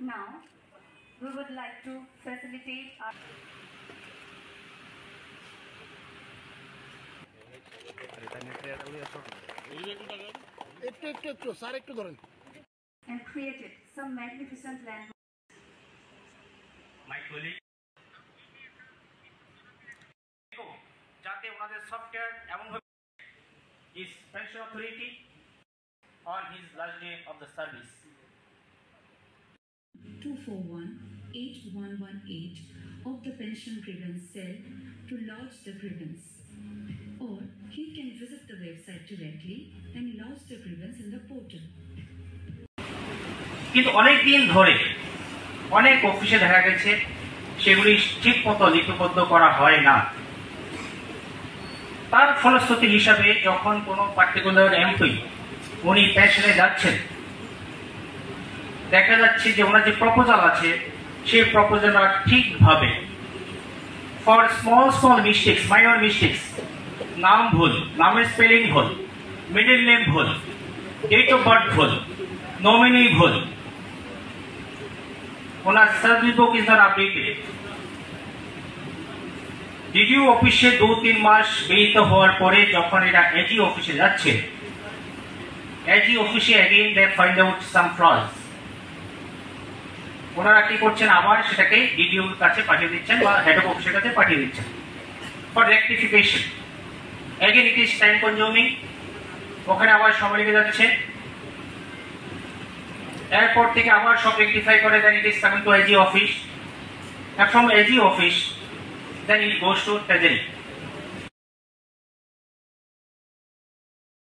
Now, we would like to facilitate our একটু একটু একটু স্যার একটু ধরেন and created some magnificent land my colleague যাতে ওনাদের সফটওয়্যার এমনভাবে is pension authority on his last day of the service 241-8118 of the pension grievance cell to lodge the grievance. Or he can visit the website directly and lodge the grievance in the portal. কিন্তু অনেক দিন ধরে অনেক অফিসে দেখা গেছে সেগুলি ঠিক মতো লিপিবদ্ধ করা হয় না তার ফলশ্রুতি হিসাবে যখন কোনো পার্টিকুলার এমপ্লয়ি উনি পেনশনে যাচ্ছেন দেখা যাচ্ছে যে ওনার যে প্রপোজাল আছে, সেই প্রপোজালটা ঠিকভাবে for small small mistakes minor mistakes নাম ভুল, নামের স্পেলিং ভুল মিডিল নেম ভুল ডেট অফ বার্থ ভুল নমিনি ভুল। ওনার service book is not updated DDO অফিসে দু, তিন মাস গৃহীত হওয়ার পরে যখন এটা এজি অফিসে যাচ্ছে এজি অফিসে again they find out some flaws ওনারা কি করছেন, আবার সেটাকে ডিডিওর কাছে পাঠিয়ে দিচ্ছেন বা হেড অফ অফিসের কাছে পাঠিয়ে দিচ্ছেন for rectification again it is time consuming ওখানে আবার সময় লেগে যাচ্ছে। এরপর থেকে আবার সব রেক্টিফাই করে দেন it is coming to AG office from AG office, then it goes to treasury